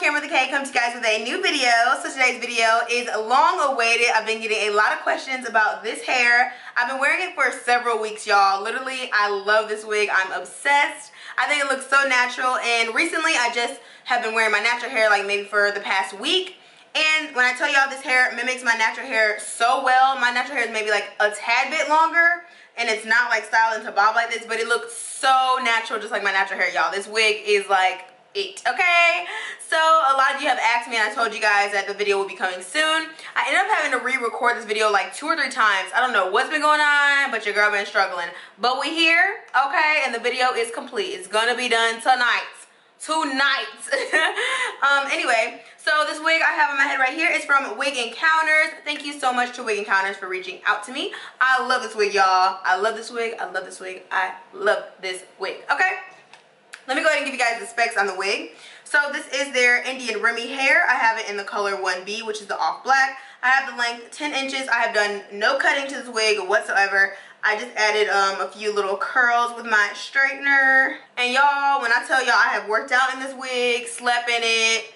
With the K, come to you guys with a new video. So today's video is long awaited. I've been getting a lot of questions about this hair. I've been wearing it for several weeks, y'all. Literally, I love this wig. I'm obsessed. I think it looks so natural. And recently, I just have been wearing my natural hair like maybe for the past week. And when I tell y'all this hair mimics my natural hair so well, my natural hair is maybe like a tad bit longer and it's not like styled into bob like this, but it looks so natural just like my natural hair, y'all. This wig is like it, okay? So a lot of you have asked me and I told you guys that the video will be coming soon. I ended up having to re-record this video like two or three times. I don't know what's been going on, but your girl been struggling. But we here, okay? And the video is complete. It's gonna be done tonight tonight. um, anyway, so this wig I have on my head right here is from Wig Encounters. Thank you so much to Wig Encounters for reaching out to me. I love this wig, y'all. I love this wig. I love this wig. I love this wig. Okay? Let me go ahead and give you guys the specs on the wig. So this is their Indian Remy hair. I have it in the color 1B, which is the off black. I have the length 10 inches. I have done no cutting to this wig whatsoever. I just added um, a few little curls with my straightener. And y'all, when I tell y'all I have worked out in this wig, slept in it,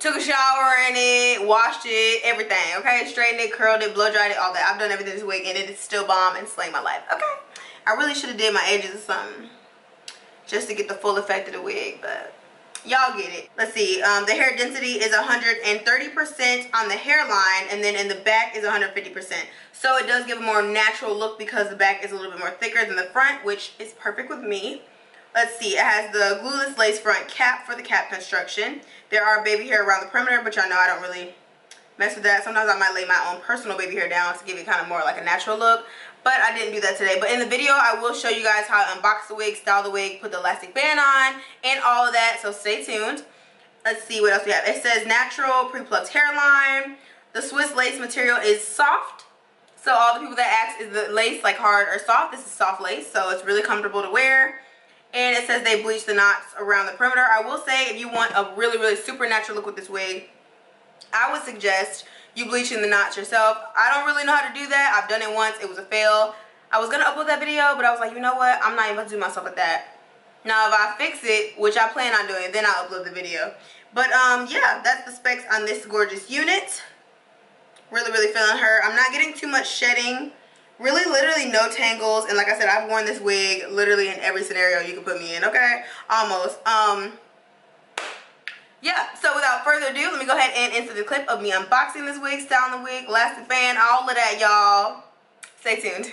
took a shower in it, washed it, everything, okay? Straightened it, curled it, blow dried it, all that. I've done everything in this wig and it is still bomb and slaying my life, okay? I really should have did my edges or something just to get the full effect of the wig, but y'all get it. Let's see, um, the hair density is 130% on the hairline and then in the back is 150%. So it does give a more natural look because the back is a little bit more thicker than the front, which is perfect with me. Let's see, it has the glueless lace front cap for the cap construction. There are baby hair around the perimeter, but y'all know I don't really mess with that. Sometimes I might lay my own personal baby hair down to give it kind of more like a natural look. But I didn't do that today. But in the video, I will show you guys how to unbox the wig, style the wig, put the elastic band on, and all of that. So stay tuned. Let's see what else we have. It says natural pre-plucked hairline. The Swiss lace material is soft. So all the people that ask, is the lace like hard or soft? This is soft lace, so it's really comfortable to wear and it says they bleach the knots around the perimeter. I will say if you want a really, really super natural look with this wig, I would suggest you bleaching the knots yourself. I don't really know how to do that. I've done it once. It was a fail. I was going to upload that video, but I was like, you know what? I'm not even going to do myself like that. Now, if I fix it, which I plan on doing, then I'll upload the video. But, um, yeah, that's the specs on this gorgeous unit. Really, really feeling her. I'm not getting too much shedding really literally no tangles and like I said I've worn this wig literally in every scenario you can put me in okay almost um yeah so without further ado let me go ahead and insert the clip of me unboxing this wig styling the wig elastic band all of that y'all stay tuned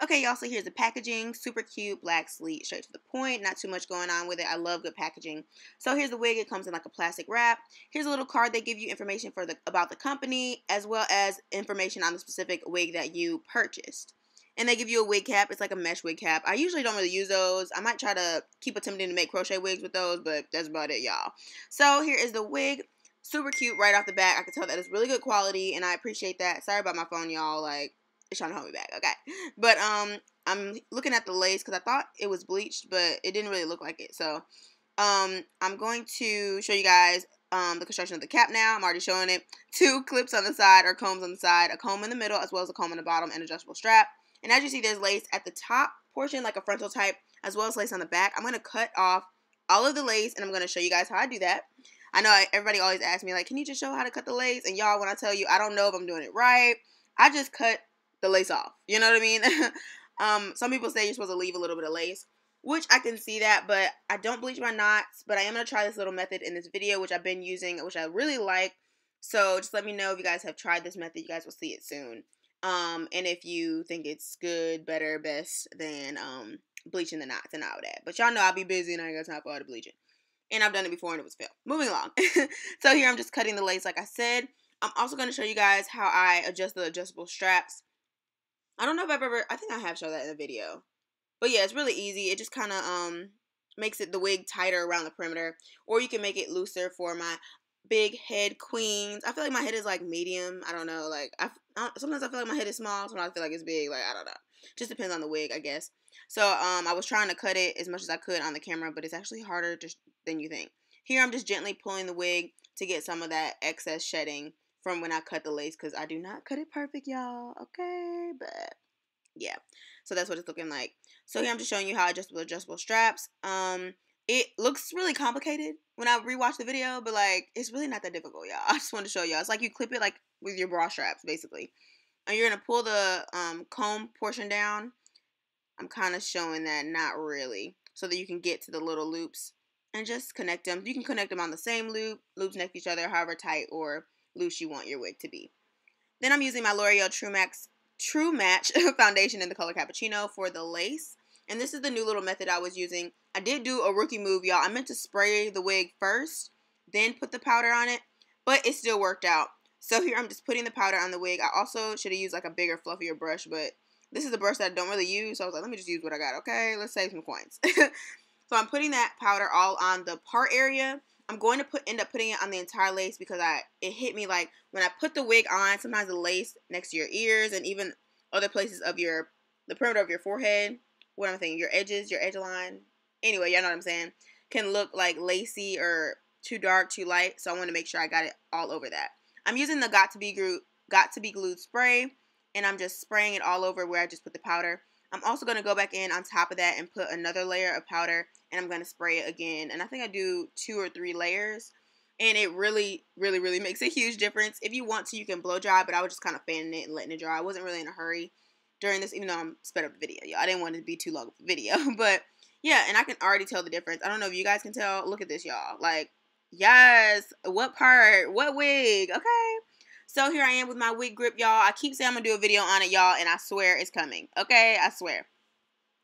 Okay, y'all, so here's the packaging. Super cute, black, sleek, straight to the point. Not too much going on with it. I love good packaging. So here's the wig. It comes in like a plastic wrap. Here's a little card. They give you information for the about the company as well as information on the specific wig that you purchased. And they give you a wig cap. It's like a mesh wig cap. I usually don't really use those. I might try to keep attempting to make crochet wigs with those, but that's about it, y'all. So here is the wig super cute right off the bat. I can tell that it's really good quality, and I appreciate that. Sorry about my phone, y'all. Like, it's trying to hold me back. Okay. But um I'm looking at the lace because I thought it was bleached, but it didn't really look like it. So um I'm going to show you guys um the construction of the cap now. I'm already showing it. Two clips on the side or combs on the side, a comb in the middle as well as a comb in the bottom and adjustable strap. And as you see there's lace at the top portion like a frontal type as well as lace on the back. I'm going to cut off all of the lace and I'm going to show you guys how I do that. I know everybody always asks me like, can you just show how to cut the lace? And y'all, when I tell you, I don't know if I'm doing it right. I just cut the lace off. You know what I mean? um, some people say you're supposed to leave a little bit of lace, which I can see that, but I don't bleach my knots. But I am gonna try this little method in this video, which I've been using, which I really like. So just let me know if you guys have tried this method. You guys will see it soon. Um, and if you think it's good, better, best than um bleaching the knots and all that. But y'all know I'll be busy and I got time for all the bleaching. And I've done it before and it was fail. Moving along. so here I'm just cutting the lace like I said. I'm also going to show you guys how I adjust the adjustable straps. I don't know if I've ever. I think I have shown that in a video. But yeah, it's really easy. It just kind of um makes it the wig tighter around the perimeter, or you can make it looser for my big head queens. I feel like my head is like medium. I don't know. Like I, I sometimes I feel like my head is small. Sometimes I feel like it's big. Like I don't know. Just depends on the wig, I guess. So um, I was trying to cut it as much as I could on the camera, but it's actually harder just than you think. Here I'm just gently pulling the wig to get some of that excess shedding from when I cut the lace because I do not cut it perfect, y'all. Okay, but yeah. So that's what it's looking like. So here I'm just showing you how adjustable adjustable straps. Um, it looks really complicated when I rewatch the video, but like it's really not that difficult, y'all. I just wanted to show y'all. It's like you clip it like with your bra straps, basically. And you're gonna pull the um, comb portion down. I'm kind of showing that, not really, so that you can get to the little loops and just connect them. You can connect them on the same loop, loops next to each other, however tight or loose you want your wig to be. Then I'm using my L'Oreal True Max True Match foundation in the color Cappuccino for the lace. And this is the new little method I was using. I did do a rookie move, y'all. I meant to spray the wig first, then put the powder on it, but it still worked out. So here I'm just putting the powder on the wig. I also should have used like a bigger, fluffier brush, but this is a brush that I don't really use. So I was like, let me just use what I got. Okay, let's save some coins. so I'm putting that powder all on the part area. I'm going to put end up putting it on the entire lace because I it hit me like when I put the wig on, sometimes the lace next to your ears and even other places of your the perimeter of your forehead what I'm thinking, your edges, your edge line. Anyway, y'all know what I'm saying. Can look like lacy or too dark, too light. So I want to make sure I got it all over that. I'm using the Got2b Glued, Got2b Glued spray, and I'm just spraying it all over where I just put the powder. I'm also going to go back in on top of that and put another layer of powder, and I'm going to spray it again. And I think I do two or three layers, and it really, really, really makes a huge difference. If you want to, you can blow dry, but I was just kind of fanning it and letting it dry. I wasn't really in a hurry during this, even though I'm sped up the video. Y'all, I didn't want it to be too long of a video, but yeah, and I can already tell the difference. I don't know if you guys can tell. Look at this, y'all. Like, yes, what part? What wig? Okay. So here I am with my wig grip, y'all. I keep saying I'm gonna do a video on it, y'all, and I swear it's coming. Okay, I swear.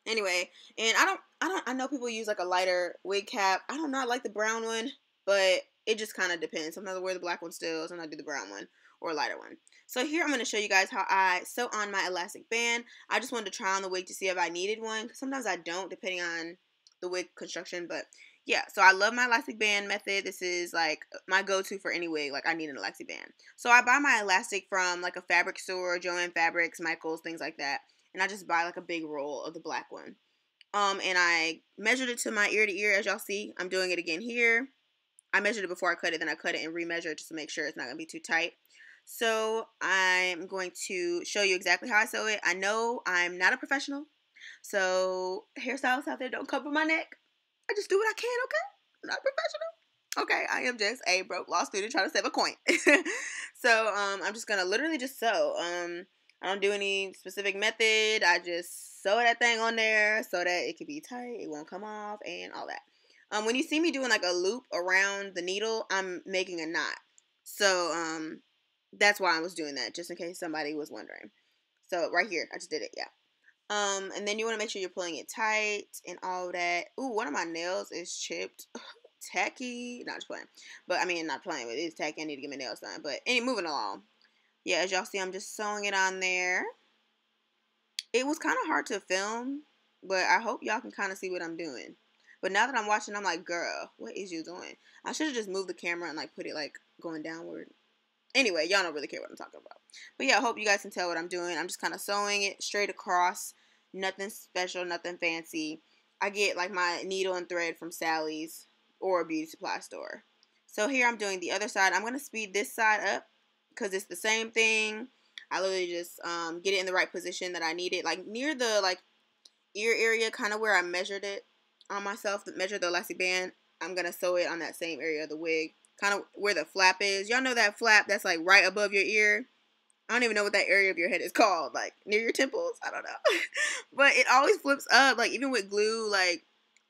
Anyway, and I don't, I don't, I know people use like a lighter wig cap. I don't know. I like the brown one, but it just kind of depends. Sometimes I wear the black one still, sometimes I do the brown one or lighter one. So here I'm going to show you guys how I sew on my elastic band. I just wanted to try on the wig to see if I needed one. Sometimes I don't depending on the wig construction. But yeah, so I love my elastic band method. This is like my go-to for any wig. Like I need an elastic band. So I buy my elastic from like a fabric store, Joann Fabrics, Michaels, things like that. And I just buy like a big roll of the black one. Um, and I measured it to my ear to ear as y'all see. I'm doing it again here. I measured it before I cut it, then I cut it and remeasured just to make sure it's not going to be too tight. So I'm going to show you exactly how I sew it. I know I'm not a professional, so hairstylists out there don't cover my neck. I just do what I can, okay? I'm not professional. Okay, I am just a broke law student trying to save a coin. so um, I'm just gonna literally just sew. Um, I don't do any specific method. I just sew that thing on there so that it can be tight, it won't come off, and all that. Um, when you see me doing like a loop around the needle, I'm making a knot. So um, that's why I was doing that, just in case somebody was wondering. So right here, I just did it, yeah. Um, and then you want to make sure you're pulling it tight and all that. Ooh, one of my nails is chipped. tacky. Not just playing. But I mean, not playing, but it is tacky. I need to get my nails done. But any moving along. Yeah, as y'all see, I'm just sewing it on there. It was kind of hard to film, but I hope y'all can kind of see what I'm doing. But now that I'm watching, I'm like, girl, what is you doing? I should have just moved the camera and like put it like going downward Anyway, y'all don't really care what I'm talking about. But yeah, I hope you guys can tell what I'm doing. I'm just kind of sewing it straight across. Nothing special, nothing fancy. I get like my needle and thread from Sally's or a beauty supply store. So here I'm doing the other side. I'm going to speed this side up because it's the same thing. I literally just um, get it in the right position that I need it. Like near the like ear area, kind of where I measured it on myself, measure the elastic band. I'm going to sew it on that same area of the wig kind of where the flap is. Y'all know that flap that's like right above your ear. I don't even know what that area of your head is called, like near your temples. I don't know, but it always flips up. Like even with glue, like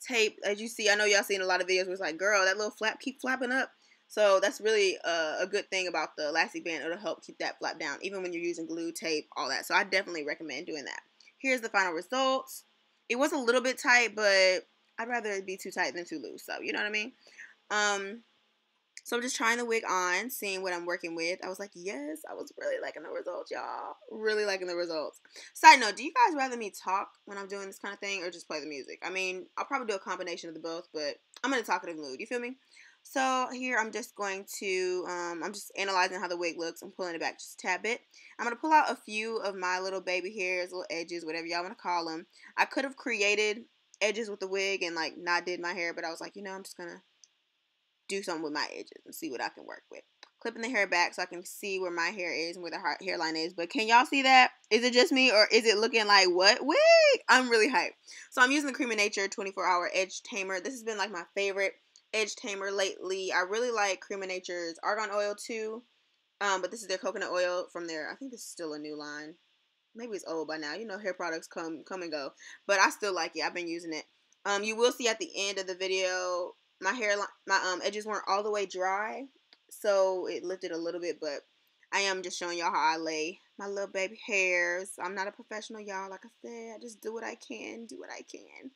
tape, as you see, I know y'all seen a lot of videos where it's like, girl, that little flap keep flapping up. So that's really a, a good thing about the elastic band. It'll help keep that flap down, even when you're using glue, tape, all that. So I definitely recommend doing that. Here's the final results. It was a little bit tight, but I'd rather it be too tight than too loose. So you know what I mean. Um, so I'm just trying the wig on, seeing what I'm working with. I was like, yes, I was really liking the results, y'all. Really liking the results. Side note, do you guys rather me talk when I'm doing this kind of thing or just play the music? I mean, I'll probably do a combination of the both, but I'm in a talkative mood. You feel me? So here I'm just going to, um, I'm just analyzing how the wig looks. I'm pulling it back just a tad bit. I'm going to pull out a few of my little baby hairs, little edges, whatever y'all want to call them. I could have created edges with the wig and like not did my hair, but I was like, you know, I'm just to do something with my edges and see what I can work with. clipping the hair back so I can see where my hair is and where the hairline is. But can y'all see that? Is it just me or is it looking like what wig? I'm really hyped. So I'm using the Cream of Nature 24 Hour Edge Tamer. This has been like my favorite edge tamer lately. I really like Cream of Nature's Argan Oil too. Um, but this is their coconut oil from their, I think this is still a new line. Maybe it's old by now. You know, hair products come come and go. But I still like it. I've been using it. Um, you will see at the end of the video, my hair, my um edges weren't all the way dry so it lifted a little bit, but I am just showing y'all how I lay my little baby hairs. I'm not a professional, y'all. Like I said, I just do what I can, do what I can.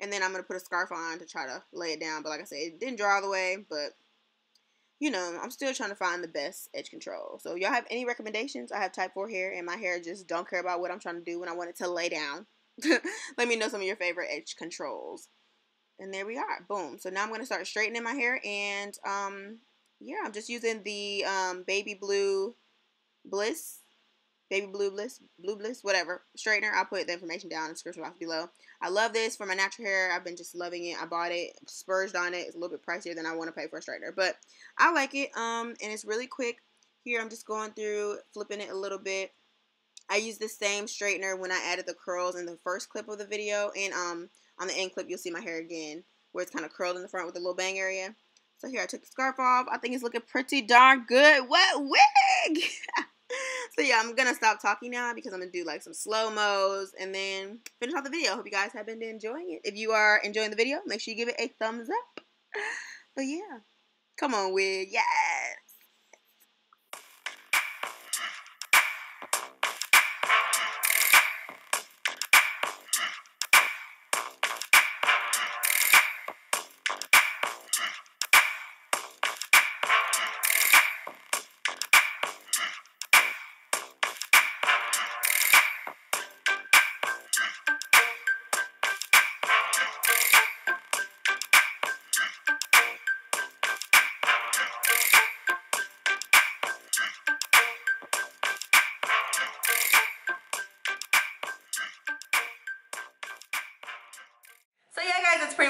And then I'm to put a scarf on to try to lay it down. But like I said, it didn't dry all the way, but you know, I'm still trying to find the best edge control. So y'all have any recommendations? I have type 4 hair and my hair just don't care about what I'm trying to do when I want it to lay down. Let me know some of your favorite edge controls. And there we are. Boom. So now I'm going to start straightening my hair and um yeah, I'm just using the um, Baby Blue Bliss, Baby Blue Bliss, Blue Bliss, whatever straightener. I'll put the information down in the description box below. I love this for my natural hair. I've been just loving it. I bought it, spurged on it. It's a little bit pricier than I want to pay for a straightener, but I like it. Um, and it's really quick. Here, I'm just going through, flipping it a little bit. I used the same straightener when I added the curls in the first clip of the video, and um, on the end clip, you'll see my hair again, where it's kind of curled in the front with a little bang area. So here I took the scarf off. I think it's looking pretty darn good. What wig? so yeah, I'm gonna stop talking now because I'm gonna do like some slow mos and then finish off the video. Hope you guys have been enjoying it. If you are enjoying the video, make sure you give it a thumbs up. But yeah, come on, wig. Yes.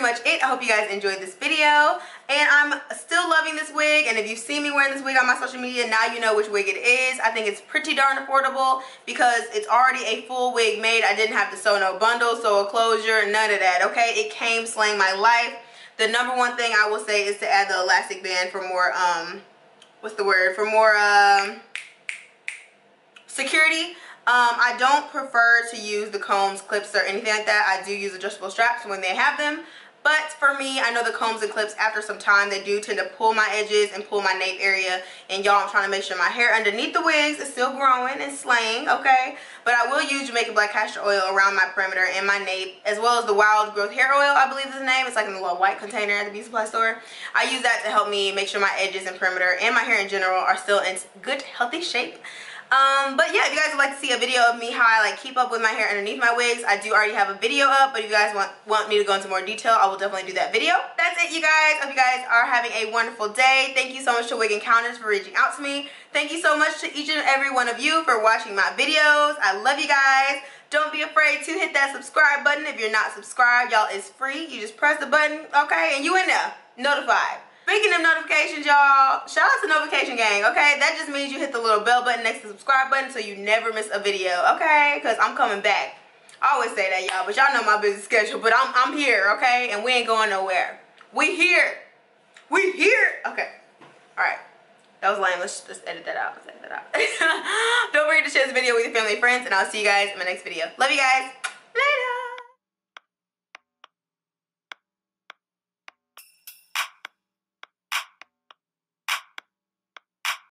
Much it. I hope you guys enjoyed this video. And I'm still loving this wig. And if you see me wearing this wig on my social media, now you know which wig it is. I think it's pretty darn affordable because it's already a full wig made. I didn't have to sew no bundle, sew a closure, none of that, okay? It came slaying my life. The number one thing I will say is to add the elastic band for more, um, what's the word? For more, um, security. Um, I don't prefer to use the combs, clips, or anything like that. I do use adjustable straps when they have them. But for me, I know the combs and clips, after some time, they do tend to pull my edges and pull my nape area. And y'all, I'm trying to make sure my hair underneath the wigs is still growing and slaying, okay? But I will use Jamaican Black Castor Oil around my perimeter and my nape, as well as the Wild Growth Hair Oil, I believe is the name. It's like in the little white container at the beauty supply store. I use that to help me make sure my edges and perimeter and my hair in general are still in good, healthy shape. Um, but yeah, if you guys would like to see a video of me how I like keep up with my hair underneath my wigs, I do already have a video up, but if you guys want, want me to go into more detail, I will definitely do that video. That's it, you guys. Hope you guys are having a wonderful day. Thank you so much to Wig Encounters for reaching out to me. Thank you so much to each and every one of you for watching my videos. I love you guys. Don't be afraid to hit that subscribe button if you're not subscribed. Y'all, it's free. You just press the button, okay? And you in there, notified. Speaking of notifications, y'all, shout out to Notification Gang, okay? That just means you hit the little bell button next to the subscribe button so you never miss a video, okay? Because I'm coming back. I always say that, y'all, but y'all know my busy schedule. But I'm, I'm here, okay? And we ain't going nowhere. We here. We here. Okay. All right. That was lame. Let's just edit that out. Let's edit that out. Don't forget to share this video with your family and friends, and I'll see you guys in my next video. Love you guys.